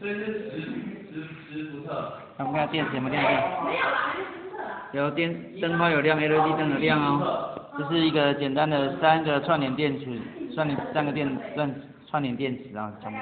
真实与实时图册咱们看下电池有没有电没有啦。有电灯泡有亮 led 灯有亮哦。这是一个简单的三个串联电池串联三个电串串联电池啊全部